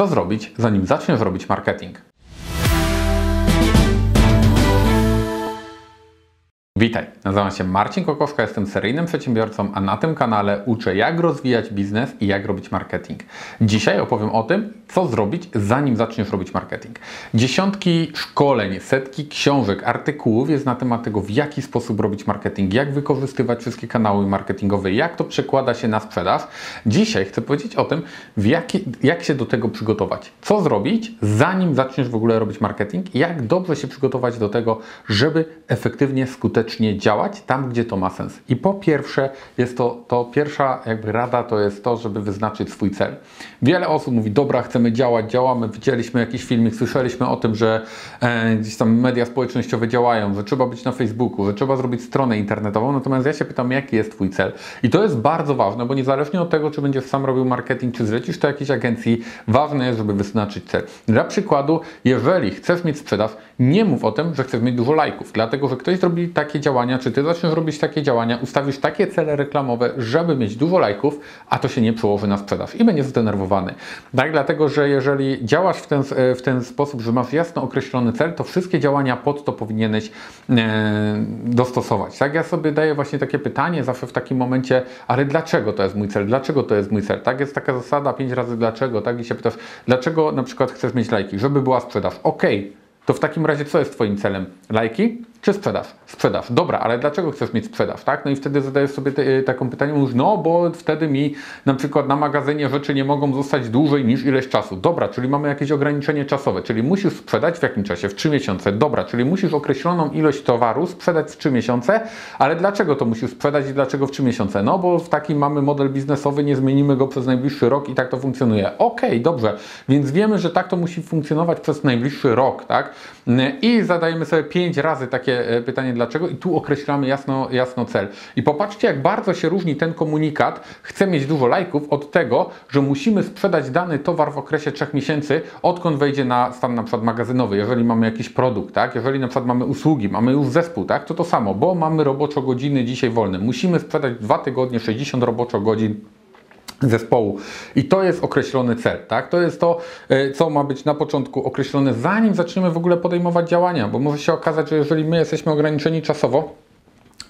Co zrobić, zanim zaczniesz robić marketing? Witaj, nazywam się Marcin Kokowska, jestem seryjnym przedsiębiorcą, a na tym kanale uczę jak rozwijać biznes i jak robić marketing. Dzisiaj opowiem o tym, co zrobić zanim zaczniesz robić marketing. Dziesiątki szkoleń, setki książek, artykułów jest na temat tego, w jaki sposób robić marketing, jak wykorzystywać wszystkie kanały marketingowe, jak to przekłada się na sprzedaż. Dzisiaj chcę powiedzieć o tym, jaki, jak się do tego przygotować, co zrobić zanim zaczniesz w ogóle robić marketing jak dobrze się przygotować do tego, żeby efektywnie, skutecznie skutecznie działać tam, gdzie to ma sens. I po pierwsze, jest to, to pierwsza jakby rada to jest to, żeby wyznaczyć swój cel. Wiele osób mówi, dobra, chcemy działać, działamy, widzieliśmy jakiś filmik, słyszeliśmy o tym, że e, gdzieś tam media społecznościowe działają, że trzeba być na Facebooku, że trzeba zrobić stronę internetową, natomiast ja się pytam, jaki jest Twój cel? I to jest bardzo ważne, bo niezależnie od tego, czy będziesz sam robił marketing, czy zlecisz to jakiejś agencji, ważne jest, żeby wyznaczyć cel. Dla przykładu, jeżeli chcesz mieć sprzedaż, nie mów o tym, że chcesz mieć dużo lajków, dlatego, że ktoś zrobi takie działania, czy ty zaczniesz robić takie działania, ustawisz takie cele reklamowe, żeby mieć dużo lajków, a to się nie przełoży na sprzedaż i będziesz zdenerwowany. Tak, dlatego, że jeżeli działasz w ten, w ten sposób, że masz jasno określony cel, to wszystkie działania pod to powinieneś e, dostosować. Tak, ja sobie daję właśnie takie pytanie zawsze w takim momencie, ale dlaczego to jest mój cel? Dlaczego to jest mój cel? Tak, jest taka zasada pięć razy dlaczego, tak, i się pytasz, dlaczego na przykład chcesz mieć lajki? Żeby była sprzedaż. Okej, okay. To w takim razie co jest Twoim celem? Lajki? Czy sprzedaż? Sprzedaż. Dobra, ale dlaczego chcesz mieć sprzedaż, tak? No i wtedy zadajesz sobie te, taką pytanie, mówisz, no bo wtedy mi na przykład na magazynie rzeczy nie mogą zostać dłużej niż ileś czasu. Dobra, czyli mamy jakieś ograniczenie czasowe, czyli musisz sprzedać w jakim czasie? W 3 miesiące. Dobra, czyli musisz określoną ilość towaru sprzedać w 3 miesiące, ale dlaczego to musisz sprzedać i dlaczego w 3 miesiące? No bo w takim mamy model biznesowy, nie zmienimy go przez najbliższy rok i tak to funkcjonuje. Okej, okay, dobrze, więc wiemy, że tak to musi funkcjonować przez najbliższy rok, tak? I zadajemy sobie 5 razy takie takie e, pytanie dlaczego i tu określamy jasno, jasno cel. I popatrzcie, jak bardzo się różni ten komunikat, chcę mieć dużo lajków, od tego, że musimy sprzedać dany towar w okresie 3 miesięcy, odkąd wejdzie na stan na przykład magazynowy, jeżeli mamy jakiś produkt, tak? jeżeli na przykład mamy usługi, mamy już zespół, tak? to to samo, bo mamy roboczo godziny dzisiaj wolne. Musimy sprzedać dwa tygodnie 60 roboczo godzin zespołu. I to jest określony cel, tak? To jest to, e, co ma być na początku określone, zanim zaczniemy w ogóle podejmować działania, bo może się okazać, że jeżeli my jesteśmy ograniczeni czasowo,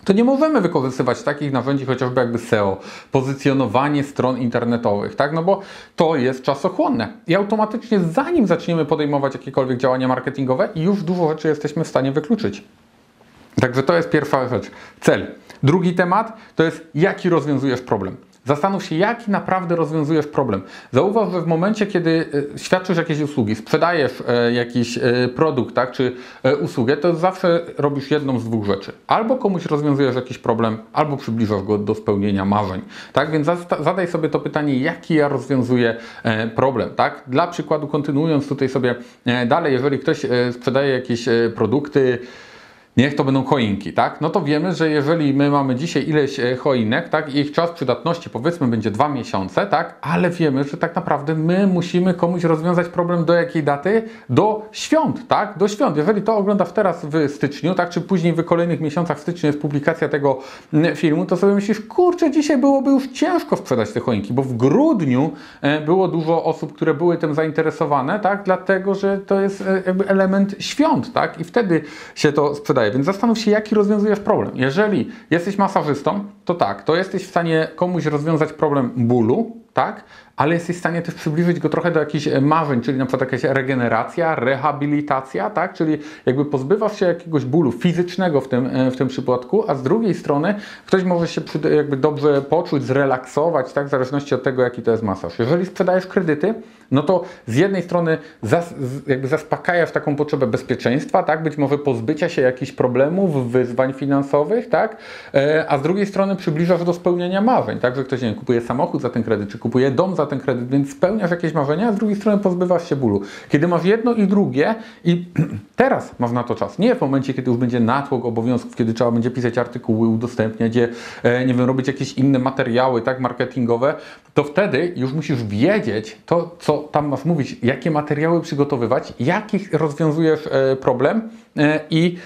to nie możemy wykorzystywać takich narzędzi chociażby jakby SEO, pozycjonowanie stron internetowych, tak? No bo to jest czasochłonne. I automatycznie zanim zaczniemy podejmować jakiekolwiek działania marketingowe, już dużo rzeczy jesteśmy w stanie wykluczyć. Także to jest pierwsza rzecz. Cel. Drugi temat to jest jaki rozwiązujesz problem. Zastanów się, jaki naprawdę rozwiązujesz problem. Zauważ, że w momencie, kiedy e, świadczysz jakieś usługi, sprzedajesz e, jakiś e, produkt, tak, czy usługę, to zawsze robisz jedną z dwóch rzeczy. Albo komuś rozwiązujesz jakiś problem, albo przybliżasz go do spełnienia marzeń. Tak, więc zadaj sobie to pytanie, jaki ja rozwiązuję problem. Tak? Dla przykładu, kontynuując tutaj sobie dalej, jeżeli ktoś sprzedaje jakieś produkty, niech to będą choinki, tak? No to wiemy, że jeżeli my mamy dzisiaj ileś e, choinek, tak, ich czas przydatności powiedzmy będzie dwa miesiące, tak, ale wiemy, że tak naprawdę my musimy komuś rozwiązać problem do jakiej daty? Do świąt, tak? Do świąt. Jeżeli to oglądasz teraz w styczniu, tak, czy później w kolejnych miesiącach w styczniu jest publikacja tego filmu, to sobie myślisz, kurczę, dzisiaj byłoby już ciężko sprzedać te choinki, bo w grudniu e, było dużo osób, które były tym zainteresowane, tak, dlatego, że to jest e, jakby element świąt, tak, i wtedy się to sprzedaje. Więc zastanów się, jaki rozwiązujesz problem. Jeżeli jesteś masażystą, to tak, to jesteś w stanie komuś rozwiązać problem bólu, tak? ale jesteś w stanie też przybliżyć go trochę do jakichś e, marzeń, czyli na przykład jakaś regeneracja, rehabilitacja, tak? czyli jakby pozbywasz się jakiegoś bólu fizycznego w tym, e, w tym przypadku, a z drugiej strony ktoś może się jakby dobrze poczuć, zrelaksować, tak? w zależności od tego, jaki to jest masaż. Jeżeli sprzedajesz kredyty, no to z jednej strony zas, jakby zaspokajasz taką potrzebę bezpieczeństwa, tak? być może pozbycia się jakichś problemów, wyzwań finansowych, tak? E, a z drugiej strony przybliżasz do spełnienia marzeń, tak? że ktoś nie wiem, kupuje samochód za ten kredyt, czy kupuje dom za ten kredyt, więc spełniasz jakieś marzenia, a z drugiej strony pozbywasz się bólu. Kiedy masz jedno i drugie i teraz masz na to czas, nie w momencie, kiedy już będzie natłok obowiązków, kiedy trzeba będzie pisać artykuły, udostępniać je, e, nie wiem, robić jakieś inne materiały, tak, marketingowe, to wtedy już musisz wiedzieć to, co tam masz mówić, jakie materiały przygotowywać, jaki rozwiązujesz e, problem e, i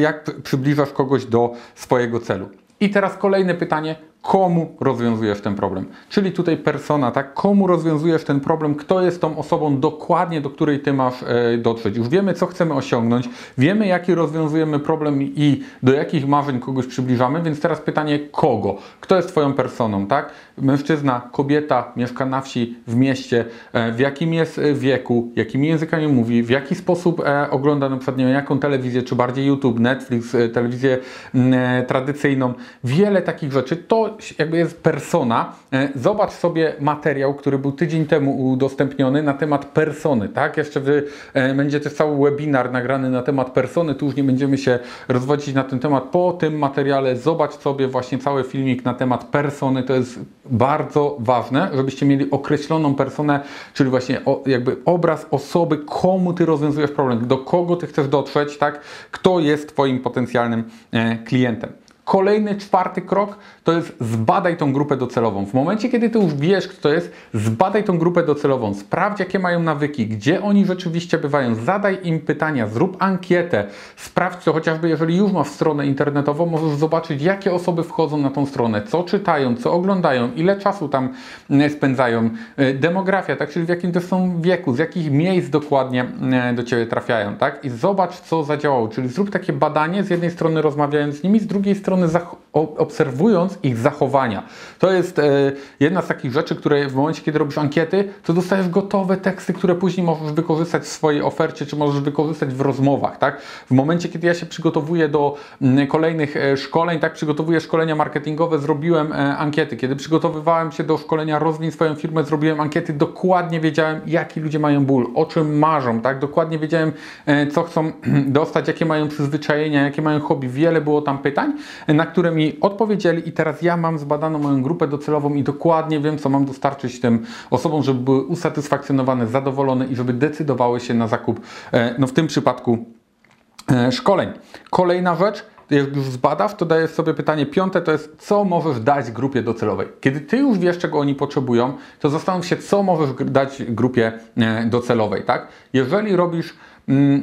jak przybliżasz kogoś do swojego celu. I teraz kolejne pytanie, komu rozwiązujesz ten problem. Czyli tutaj persona, tak? Komu rozwiązujesz ten problem, kto jest tą osobą dokładnie, do której ty masz e, dotrzeć. Już wiemy, co chcemy osiągnąć, wiemy, jaki rozwiązujemy problem i do jakich marzeń kogoś przybliżamy, więc teraz pytanie, kogo? Kto jest twoją personą, tak? Mężczyzna, kobieta, mieszka na wsi, w mieście, e, w jakim jest e, wieku, jakimi językami mówi, w jaki sposób e, ogląda na przykład, nie wiem, jaką telewizję, czy bardziej YouTube, Netflix, telewizję mm, tradycyjną. Wiele takich rzeczy. To jakby jest persona. Zobacz sobie materiał, który był tydzień temu udostępniony na temat persony, tak? Jeszcze wy, będzie też cały webinar nagrany na temat persony, tu już nie będziemy się rozwodzić na ten temat. Po tym materiale zobacz sobie właśnie cały filmik na temat persony, to jest bardzo ważne, żebyście mieli określoną personę, czyli właśnie o, jakby obraz osoby, komu ty rozwiązujesz problem, do kogo ty chcesz dotrzeć, tak? Kto jest twoim potencjalnym e, klientem. Kolejny, czwarty krok to jest zbadaj tą grupę docelową. W momencie, kiedy ty już wiesz, kto to jest, zbadaj tą grupę docelową, sprawdź, jakie mają nawyki, gdzie oni rzeczywiście bywają, zadaj im pytania, zrób ankietę, sprawdź co, chociażby jeżeli już masz stronę internetową, możesz zobaczyć, jakie osoby wchodzą na tą stronę, co czytają, co oglądają, ile czasu tam e, spędzają, e, demografia, tak, czyli w jakim to są wieku, z jakich miejsc dokładnie e, do Ciebie trafiają, tak, i zobacz, co zadziałało, czyli zrób takie badanie, z jednej strony rozmawiając z nimi, z drugiej strony zach- o- obserwując ich zachowania. To jest e, jedna z takich rzeczy, które w momencie, kiedy robisz ankiety, to dostajesz gotowe teksty, które później możesz wykorzystać w swojej ofercie, czy możesz wykorzystać w rozmowach, tak? W momencie, kiedy ja się przygotowuję do kolejnych e, szkoleń, tak, przygotowuję szkolenia marketingowe, zrobiłem e, ankiety. Kiedy przygotowywałem się do szkolenia rozwiń swoją firmę, zrobiłem ankiety, dokładnie wiedziałem, jaki ludzie mają ból, o czym marzą, tak? Dokładnie wiedziałem, co chcą dostać, jakie mają przyzwyczajenia, jakie mają hobby. Wiele było tam pytań, na które mi odpowiedzieli i teraz ja mam zbadaną moją grupę docelową i dokładnie wiem, co mam dostarczyć tym osobom, żeby były usatysfakcjonowane, zadowolone i żeby decydowały się na zakup, e, no w tym przypadku e, szkoleń. Kolejna rzecz, jak już zbadasz, to dajesz sobie pytanie piąte, to jest co możesz dać grupie docelowej. Kiedy ty już wiesz, czego oni potrzebują, to zastanów się, co możesz dać grupie e, docelowej, tak? Jeżeli robisz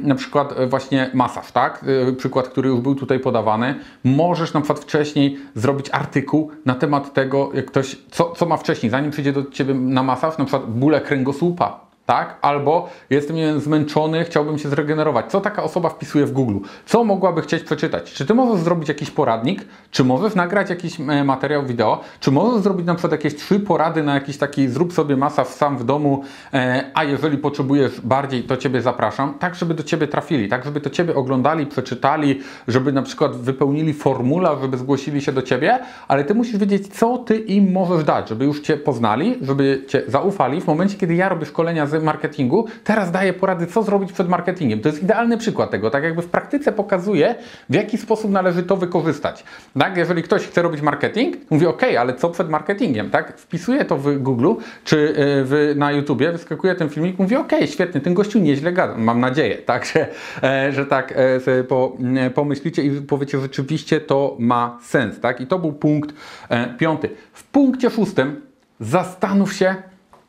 na przykład e, właśnie masaż, tak? E, Przykład, który już był tutaj podawany. Możesz na przykład wcześniej zrobić artykuł na temat tego, jak ktoś, co, co ma wcześniej, zanim przyjdzie do Ciebie na masaż, na przykład bóle kręgosłupa, tak? Albo jestem nie wiem, zmęczony, chciałbym się zregenerować. Co taka osoba wpisuje w Google? Co mogłaby chcieć przeczytać? Czy ty możesz zrobić jakiś poradnik? Czy możesz nagrać jakiś e, materiał wideo? Czy możesz zrobić na przykład jakieś trzy porady na jakiś taki zrób sobie masaż sam w domu, e, a jeżeli potrzebujesz bardziej, to ciebie zapraszam, tak żeby do ciebie trafili, tak żeby to ciebie oglądali, przeczytali, żeby na przykład wypełnili formularz, żeby zgłosili się do ciebie, ale ty musisz wiedzieć, co ty im możesz dać, żeby już cię poznali, żeby cię zaufali. W momencie, kiedy ja robię szkolenia z marketingu, teraz daję porady, co zrobić przed marketingiem. To jest idealny przykład tego, tak jakby w praktyce pokazuję, w jaki sposób należy to wykorzystać. Tak, jeżeli ktoś chce robić marketing, mówi ok, ale co przed marketingiem, tak? Wpisuję to w Google czy y, w, na YouTubie, wyskakuje ten filmik, mówi ok, świetnie, ten gościu nieźle gada, mam nadzieję, tak, że, e, że tak e, sobie po, m, pomyślicie i powiecie, rzeczywiście to ma sens, tak? I to był punkt e, piąty. W punkcie szóstym zastanów się,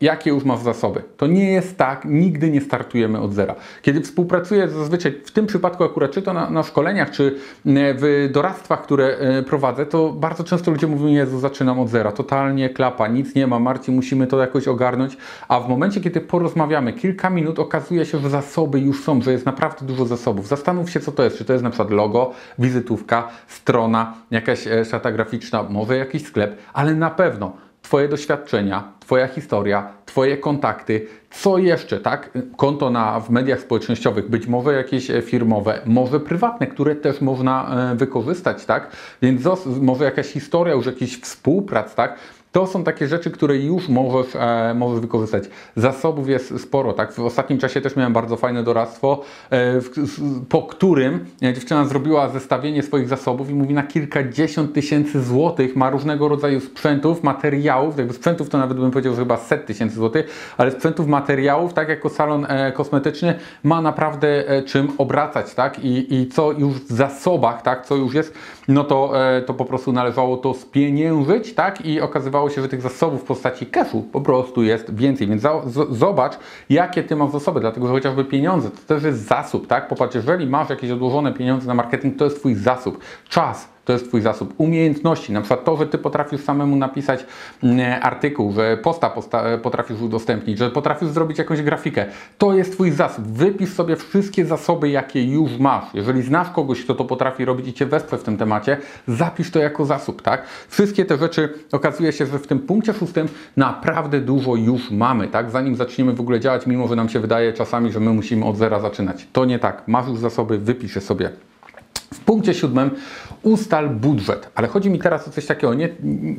jakie już masz zasoby. To nie jest tak, nigdy nie startujemy od zera. Kiedy współpracuję zazwyczaj, w tym przypadku akurat, czy to na, na szkoleniach, czy e, w doradztwach, które e, prowadzę, to bardzo często ludzie mówią, Jezu, zaczynam od zera, totalnie klapa, nic nie ma, Marcin, musimy to jakoś ogarnąć, a w momencie, kiedy porozmawiamy kilka minut, okazuje się, że zasoby już są, że jest naprawdę dużo zasobów. Zastanów się, co to jest, czy to jest na przykład logo, wizytówka, strona, jakaś e, szata graficzna, może jakiś sklep, ale na pewno Twoje doświadczenia, Twoja historia, Twoje kontakty, co jeszcze, tak? Konto na, w mediach społecznościowych, być może jakieś e, firmowe, może prywatne, które też można e, wykorzystać, tak? Więc może jakaś historia, już jakiś współprac, tak? To są takie rzeczy, które już możesz, e, możesz wykorzystać. Zasobów jest sporo, tak? W ostatnim czasie też miałem bardzo fajne doradztwo, e, w, po którym e, dziewczyna zrobiła zestawienie swoich zasobów i mówi na kilkadziesiąt tysięcy złotych, ma różnego rodzaju sprzętów, materiałów, jakby sprzętów to nawet bym powiedział, że chyba set tysięcy złotych, ale sprzętów, materiałów, tak jako salon e, kosmetyczny, ma naprawdę e, czym obracać, tak? I, I co już w zasobach, tak? Co już jest, no to, e, to po prostu należało to spieniężyć, tak? I okazywało się, że tych zasobów w postaci cashu po prostu jest więcej, więc zobacz, jakie ty masz zasoby, dlatego że chociażby pieniądze to też jest zasób, tak? Popatrz, jeżeli masz jakieś odłożone pieniądze na marketing, to jest twój zasób. Czas, To jest Twój zasób umiejętności, na przykład to, że Ty potrafisz samemu napisać mm, artykuł, że posta posta potrafisz udostępnić, że potrafisz zrobić jakąś grafikę. To jest Twój zasób. Wypisz sobie wszystkie zasoby, jakie już masz. Jeżeli znasz kogoś, kto to potrafi robić i Cię wesprze w tym temacie, zapisz to jako zasób, tak? Wszystkie te rzeczy okazuje się, że w tym punkcie szóstym naprawdę dużo już mamy, tak? Zanim zaczniemy w ogóle działać, mimo że nam się wydaje czasami, że my musimy od zera zaczynać. To nie tak. Masz już zasoby, wypisz je sobie. W punkcie siódmym ustal budżet, ale chodzi mi teraz o coś takiego, nie,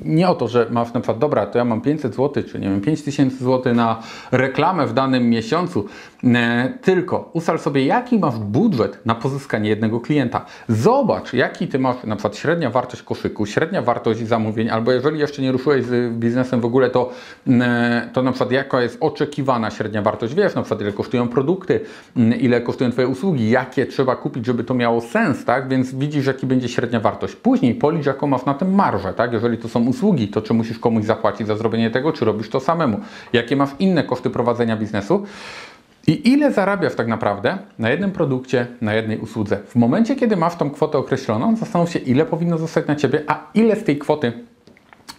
nie o to, że masz na przykład, dobra, to ja mam 500 zł, czy nie wiem, 5000 zł na reklamę w danym miesiącu, e, tylko ustal sobie, jaki masz budżet na pozyskanie jednego klienta. Zobacz, jaki ty masz na przykład średnia wartość koszyku, średnia wartość zamówień, albo jeżeli jeszcze nie ruszyłeś z biznesem w ogóle, to, e, to na przykład jaka jest oczekiwana średnia wartość, wiesz, na przykład ile kosztują produkty, ile kosztują Twoje usługi, jakie trzeba kupić, żeby to miało sens, tak? Więc widzisz, jaki będzie średnia wartość. Później policz, jaką masz na tym marżę, tak? Jeżeli to są usługi, to czy musisz komuś zapłacić za zrobienie tego, czy robisz to samemu? Jakie masz inne koszty prowadzenia biznesu? I ile zarabiasz tak naprawdę na jednym produkcie, na jednej usłudze? W momencie, kiedy masz tą kwotę określoną, zastanów się, ile powinno zostać na Ciebie, a ile z tej kwoty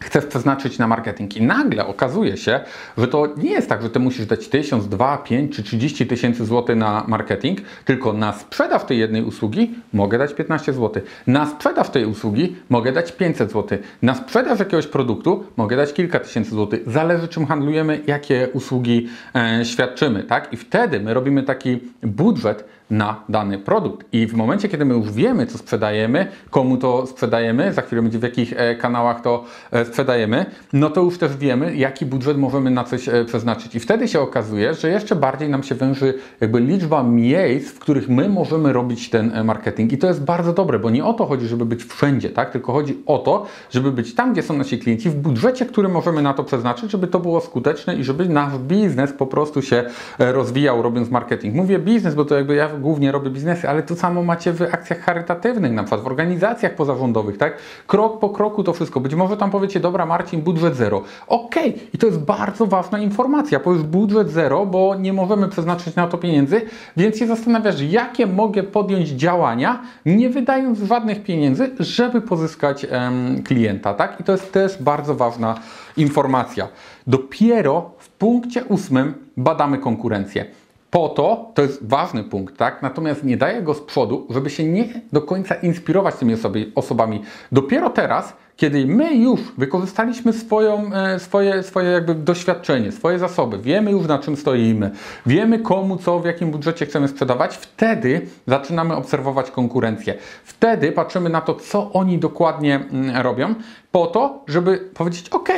chcesz przeznaczyć na marketing. I nagle okazuje się, że to nie jest tak, że ty musisz dać 1000, 2, 5 czy 30 tysięcy złotych na marketing, tylko na sprzedaż tej jednej usługi mogę dać 15 zł. Na sprzedaż tej usługi mogę dać 500 zł. Na sprzedaż jakiegoś produktu mogę dać kilka tysięcy złotych. Zależy czym handlujemy, jakie usługi e, świadczymy, tak? I wtedy my robimy taki budżet na dany produkt. I w momencie, kiedy my już wiemy, co sprzedajemy, komu to sprzedajemy, za chwilę będzie w jakich e, kanałach to e, sprzedajemy, no to już też wiemy, jaki budżet możemy na coś e, przeznaczyć. I wtedy się okazuje, że jeszcze bardziej nam się węży jakby liczba miejsc, w których my możemy robić ten marketing. I to jest bardzo dobre, bo nie o to chodzi, żeby być wszędzie, tak? Tylko chodzi o to, żeby być tam, gdzie są nasi klienci, w budżecie, który możemy na to przeznaczyć, żeby to było skuteczne i żeby nasz biznes po prostu się rozwijał, robiąc marketing. Mówię biznes, bo to jakby ja głównie robię biznesy, ale to samo macie w akcjach charytatywnych, na przykład w organizacjach pozarządowych, tak? Krok po kroku to wszystko. Być może tam powiecie, dobra Marcin, budżet zero. Okej, okay. i to jest bardzo ważna informacja, powiesz budżet zero, bo nie możemy przeznaczyć na to pieniędzy, więc się zastanawiasz, jakie mogę podjąć działania, nie wydając żadnych pieniędzy, żeby pozyskać em, klienta, tak? I to jest też bardzo ważna informacja. Dopiero w punkcie ósmym badamy konkurencję po to, to jest ważny punkt, tak? Natomiast nie daję go z przodu, żeby się nie do końca inspirować tymi osobi, osobami. Dopiero teraz, kiedy my już wykorzystaliśmy swoją, e, swoje, swoje jakby doświadczenie, swoje zasoby, wiemy już na czym stoimy, wiemy komu co, w jakim budżecie chcemy sprzedawać, wtedy zaczynamy obserwować konkurencję. Wtedy patrzymy na to, co oni dokładnie mm, robią, po to, żeby powiedzieć, ok,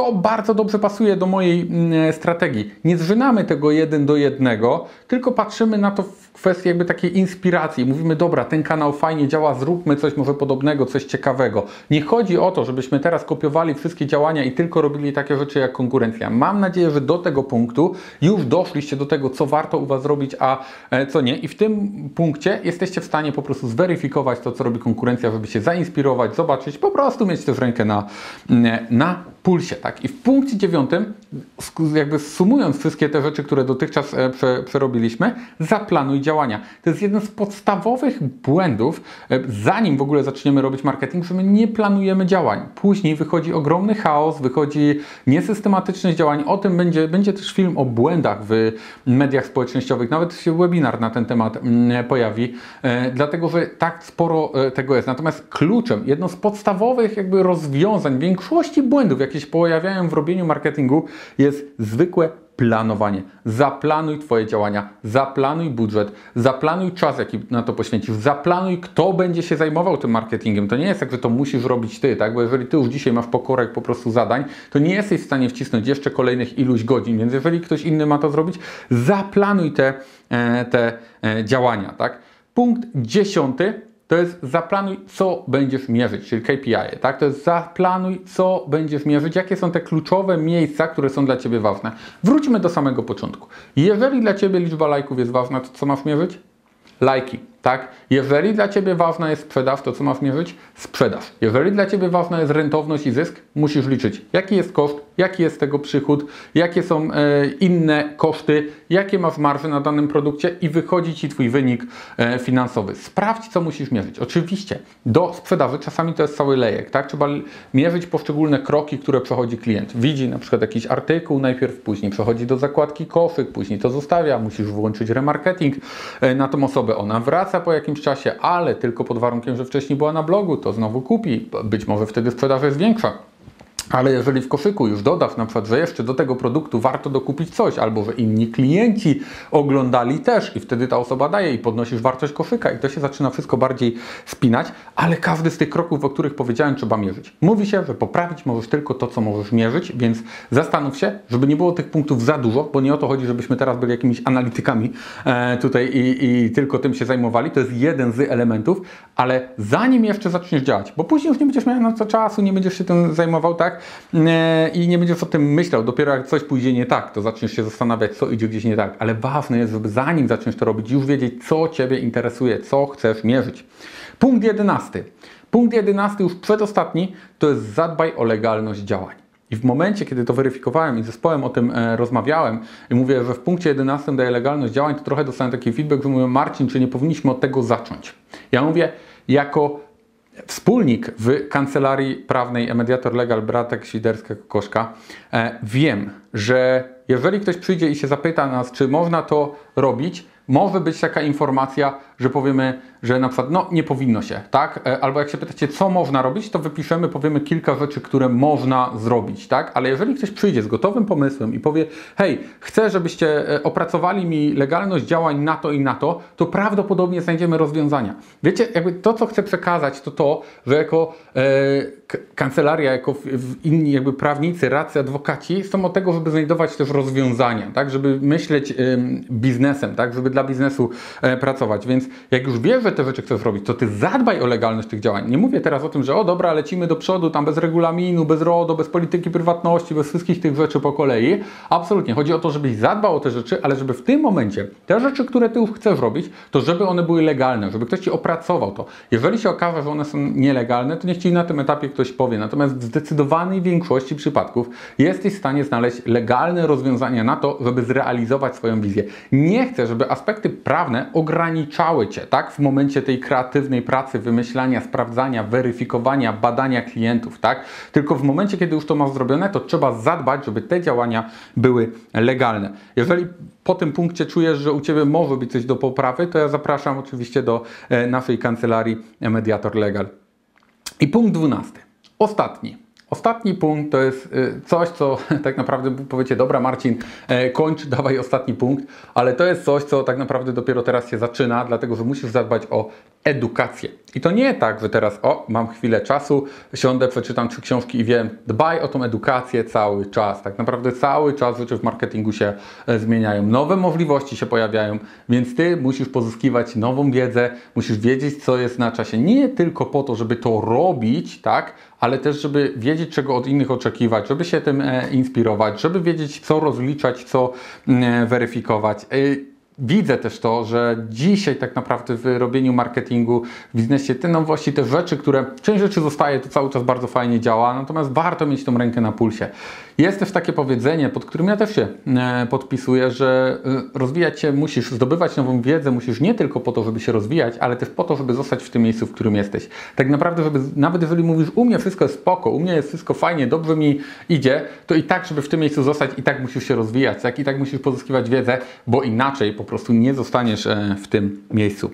to bardzo dobrze pasuje do mojej mm, strategii. Nie zżynamy tego jeden do jednego, tylko patrzymy na to w kwestii jakby takiej inspiracji. Mówimy, dobra, ten kanał fajnie działa, zróbmy coś może podobnego, coś ciekawego. Nie chodzi o to, żebyśmy teraz kopiowali wszystkie działania i tylko robili takie rzeczy jak konkurencja. Mam nadzieję, że do tego punktu już doszliście do tego, co warto u Was zrobić, a e, co nie. I w tym punkcie jesteście w stanie po prostu zweryfikować to, co robi konkurencja, żeby się zainspirować, zobaczyć, po prostu mieć też rękę na, mm, na pulsie. Tak? I w punkcie dziewiątym, jakby sumując wszystkie te rzeczy, które dotychczas e, prze, przerobiliśmy, zaplanuj działania. To jest jeden z podstawowych błędów, e, zanim w ogóle zaczniemy robić marketing, że my nie planujemy działań. Później wychodzi ogromny chaos, wychodzi niesystematyczność działań. O tym będzie, będzie też film o błędach w mediach społecznościowych. Nawet się webinar na ten temat mm, pojawi, e, dlatego że tak sporo tego jest. Natomiast kluczem, jedno z podstawowych jakby rozwiązań większości błędów, jakie się pojawiają w robieniu marketingu, jest zwykłe planowanie. Zaplanuj Twoje działania, zaplanuj budżet, zaplanuj czas, jaki na to poświęcisz, zaplanuj, kto będzie się zajmował tym marketingiem. To nie jest tak, że to musisz robić Ty, tak? Bo jeżeli Ty już dzisiaj masz pokorek po prostu zadań, to nie jesteś w stanie wcisnąć jeszcze kolejnych iluś godzin, więc jeżeli ktoś inny ma to zrobić, zaplanuj te, e, te e, działania, tak? Punkt dziesiąty to jest zaplanuj, co będziesz mierzyć, czyli KPI, tak? To jest zaplanuj, co będziesz mierzyć, jakie są te kluczowe miejsca, które są dla Ciebie ważne. Wróćmy do samego początku. Jeżeli dla Ciebie liczba lajków jest ważna, to co masz mierzyć? Lajki. Tak? Jeżeli dla Ciebie ważna jest sprzedaż, to co masz mierzyć? Sprzedaż. Jeżeli dla Ciebie ważna jest rentowność i zysk, musisz liczyć, jaki jest koszt, jaki jest tego przychód, jakie są e, inne koszty, jakie masz marże na danym produkcie i wychodzi Ci Twój wynik e, finansowy. Sprawdź, co musisz mierzyć. Oczywiście do sprzedaży czasami to jest cały lejek, tak? Trzeba mierzyć poszczególne kroki, które przechodzi klient. Widzi na przykład jakiś artykuł najpierw, później przechodzi do zakładki koszyk, później to zostawia, musisz włączyć remarketing e, na tą osobę. Ona wraca po jakimś czasie, ale tylko pod warunkiem, że wcześniej była na blogu, to znowu kupi. Być może wtedy sprzedaż jest większa. Ale jeżeli w koszyku już dodasz na przykład, że jeszcze do tego produktu warto dokupić coś, albo że inni klienci oglądali też i wtedy ta osoba daje i podnosisz wartość koszyka i to się zaczyna wszystko bardziej spinać, ale każdy z tych kroków, o których powiedziałem, trzeba mierzyć. Mówi się, że poprawić możesz tylko to, co możesz mierzyć, więc zastanów się, żeby nie było tych punktów za dużo, bo nie o to chodzi, żebyśmy teraz byli jakimiś analitykami e, tutaj i, i tylko tym się zajmowali. To jest jeden z elementów, ale zanim jeszcze zaczniesz działać, bo później już nie będziesz miał na to czasu, nie będziesz się tym zajmował, tak? E, i nie będziesz o tym myślał. Dopiero jak coś pójdzie nie tak, to zaczniesz się zastanawiać, co idzie gdzieś nie tak. Ale ważne jest, żeby zanim zaczniesz to robić, już wiedzieć, co Ciebie interesuje, co chcesz mierzyć. Punkt jedenasty. Punkt jedenasty, już przedostatni, to jest zadbaj o legalność działań. I w momencie, kiedy to weryfikowałem i zespołem o tym e, rozmawiałem i mówię, że w punkcie 11 daje legalność działań, to trochę dostałem taki feedback, że mówią, Marcin, czy nie powinniśmy od tego zacząć? Ja mówię, jako wspólnik w kancelarii prawnej Mediator Legal Bratek Świderska Kokoszka, e, wiem, że jeżeli ktoś przyjdzie i się zapyta nas, czy można to robić, może być taka informacja, że powiemy, że na przykład no nie powinno się, tak? E, albo jak się pytacie, co można robić, to wypiszemy, powiemy kilka rzeczy, które można zrobić, tak? Ale jeżeli ktoś przyjdzie z gotowym pomysłem i powie, hej, chcę, żebyście e, opracowali mi legalność działań na to i na to, to prawdopodobnie znajdziemy rozwiązania. Wiecie, jakby to, co chcę przekazać, to to, że jako e, kancelaria, jako w, w inni jakby prawnicy, radcy, adwokaci są od tego, żeby znajdować też rozwiązania, tak? Żeby myśleć biznesem, tak? Żeby dla biznesu e, pracować. Więc jak już wiesz, że te rzeczy chcesz robić, to ty zadbaj o legalność tych działań. Nie mówię teraz o tym, że o dobra, lecimy do przodu, tam bez regulaminu, bez RODO, bez polityki prywatności, bez wszystkich tych rzeczy po kolei. Absolutnie. Chodzi o to, żebyś zadbał o te rzeczy, ale żeby w tym momencie te rzeczy, które ty już chcesz robić, to żeby one były legalne, żeby ktoś ci opracował to. Jeżeli się okaże, że one są nielegalne, to niech ci na tym etapie ktoś powie. Natomiast w zdecydowanej większości przypadków jesteś w stanie znaleźć legalne rozwiązania na to, żeby zrealizować swoją wizję. Nie chcę, żeby aspekty prawne ograniczały cię, tak? W momencie tej kreatywnej pracy, wymyślania, sprawdzania, weryfikowania, badania klientów, tak? Tylko w momencie, kiedy już to masz zrobione, to trzeba zadbać, żeby te działania były legalne. Jeżeli po tym punkcie czujesz, że u Ciebie może być coś do poprawy, to ja zapraszam oczywiście do e, naszej kancelarii Mediator Legal. I punkt dwunasty. Ostatni. Ostatni punkt to jest y, coś, co tak naprawdę powiecie, dobra Marcin, e, kończ, dawaj ostatni punkt, ale to jest coś, co tak naprawdę dopiero teraz się zaczyna, dlatego że musisz zadbać o edukację. I to nie tak, że teraz, o, mam chwilę czasu, siądę, przeczytam trzy książki i wiem, dbaj o tą edukację cały czas. Tak naprawdę cały czas rzeczy w marketingu się e, zmieniają, nowe możliwości się pojawiają, więc ty musisz pozyskiwać nową wiedzę, musisz wiedzieć, co jest na czasie. Nie tylko po to, żeby to robić, tak, ale też, żeby wiedzieć, czego od innych oczekiwać, żeby się tym e, inspirować, żeby wiedzieć, co rozliczać, co mm, e, weryfikować. Widzę też to, że dzisiaj tak naprawdę w robieniu marketingu, w biznesie, te nowości, te rzeczy, które część rzeczy zostaje, to cały czas bardzo fajnie działa, natomiast warto mieć tą rękę na pulsie. Jest też takie powiedzenie, pod którym ja też się e, podpisuję, że e, rozwijać się musisz, zdobywać nową wiedzę musisz nie tylko po to, żeby się rozwijać, ale też po to, żeby zostać w tym miejscu, w którym jesteś. Tak naprawdę, żeby nawet jeżeli mówisz, u mnie wszystko jest spoko, u mnie jest wszystko fajnie, dobrze mi idzie, to i tak, żeby w tym miejscu zostać, i tak musisz się rozwijać, tak? i tak musisz pozyskiwać wiedzę, bo inaczej po prostu nie zostaniesz e, w tym miejscu.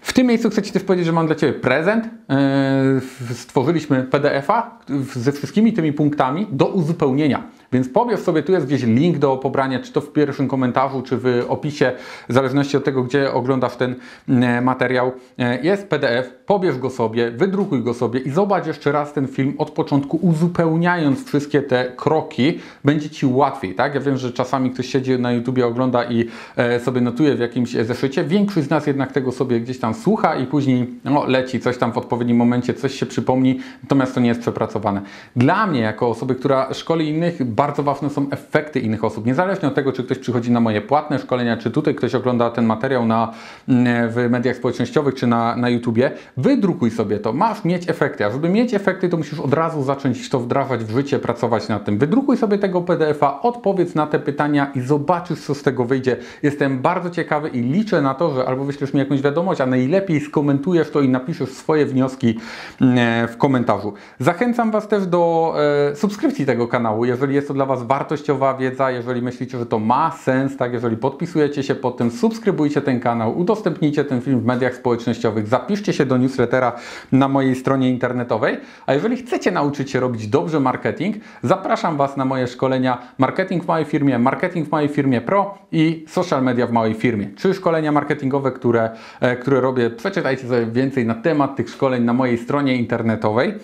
W tym miejscu chcę Ci też powiedzieć, że mam dla Ciebie prezent. E, stworzyliśmy PDF-a ze wszystkimi tymi punktami do uzupełnienia. Więc pobierz sobie, tu jest gdzieś link do pobrania, czy to w pierwszym komentarzu, czy w opisie, w zależności od tego, gdzie oglądasz ten e, materiał. E, jest PDF, pobierz go sobie, wydrukuj go sobie i zobacz jeszcze raz ten film od początku, uzupełniając wszystkie te kroki, będzie Ci łatwiej, tak? Ja wiem, że czasami ktoś siedzi na YouTubie, ogląda i e, sobie notuje w jakimś zeszycie. Większość z nas jednak tego sobie gdzieś tam słucha i później no, leci coś tam w odpowiednim momencie, coś się przypomni, natomiast to nie jest przepracowane. Dla mnie, jako osoby, która szkoli innych, bardzo ważne są efekty innych osób. Niezależnie od tego, czy ktoś przychodzi na moje płatne szkolenia, czy tutaj ktoś ogląda ten materiał na, mm, w mediach społecznościowych, czy na, na YouTubie, wydrukuj sobie to. Masz mieć efekty, a żeby mieć efekty, to musisz od razu zacząć to wdrażać w życie, pracować nad tym. Wydrukuj sobie tego PDF-a, odpowiedz na te pytania i zobaczysz, co z tego wyjdzie. Jestem bardzo ciekawy i liczę na to, że albo wyślesz mi jakąś wiadomość, a najlepiej skomentujesz to i napiszesz swoje wnioski mm, w komentarzu. Zachęcam Was też do e, subskrypcji tego kanału, jeżeli jest to dla Was wartościowa wiedza, jeżeli myślicie, że to ma sens, tak, jeżeli podpisujecie się pod tym, subskrybujcie ten kanał, udostępnijcie ten film w mediach społecznościowych, zapiszcie się do newslettera na mojej stronie internetowej, a jeżeli chcecie nauczyć się robić dobrze marketing, zapraszam Was na moje szkolenia Marketing w małej firmie, Marketing w małej firmie Pro i Social Media w małej firmie. Trzy szkolenia marketingowe, które, e, które robię. Przeczytajcie sobie więcej na temat tych szkoleń na mojej stronie internetowej.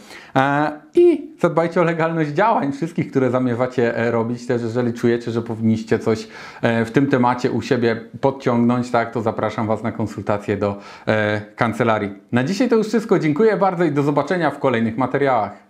E, I zadbajcie o legalność działań wszystkich, które zamierzacie e, robić. Też jeżeli czujecie, że powinniście coś w tym temacie u siebie podciągnąć, tak, to zapraszam Was na konsultację do kancelarii. Na dzisiaj to już wszystko. Dziękuję bardzo i do zobaczenia w kolejnych materiałach.